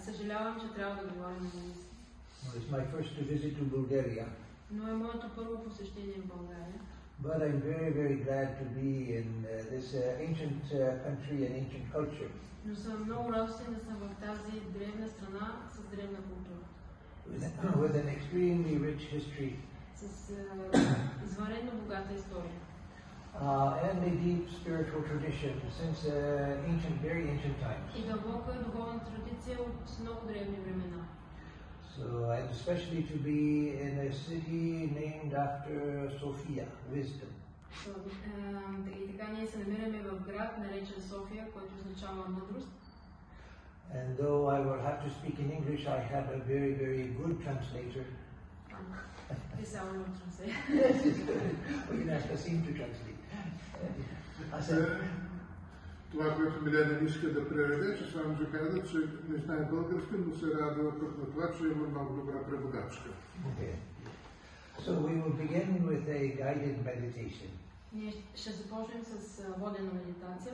Съжалявам, че трябва да говоря на английски. Well, It's my first visit to Bulgaria, Но е моето първо посещение в България. but I'm very, very glad to be in uh, this uh, ancient uh, country and ancient culture Но съм много радостен да съм в тази древна страна с древна култура. with, with an extremely rich history С е, извънредно богата история. uh, and a deep spiritual tradition since uh, ancient, very ancient times. И дълбока духовна традиция от много древни времена. So, and especially to be in a city named after Sophia, wisdom. So, е, и така ние се намираме в град, наречен София, който означава мъдрост. And though I will have to speak in English, I have a very, very good translator. Ти само научвам се. we can ask Asim to translate. I said, Това, което Милена иска да преведе, че само ще каза, че не знае български, но се радва пък на това, че има много добра преводачка. okay. So we will begin with a guided meditation. Ние ще започнем с а, водена медитация.